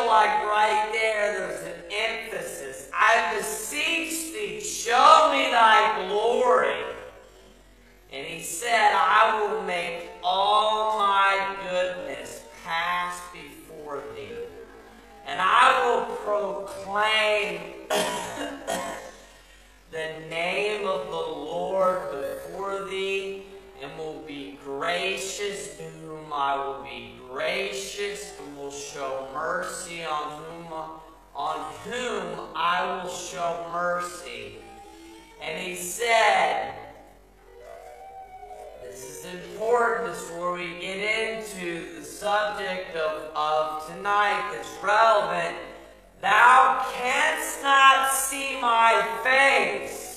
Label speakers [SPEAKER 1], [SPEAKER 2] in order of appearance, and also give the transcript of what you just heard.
[SPEAKER 1] feel like right there there's an emphasis. I beseech thee, show me thy glory. And he said, I will make all my goodness pass before thee, and I will proclaim the name of the Lord before thee, and will be gracious to whom I will be gracious, show mercy on whom on whom I will show mercy. And he said, this is important before we get into the subject of, of tonight that's relevant. Thou canst not see my face,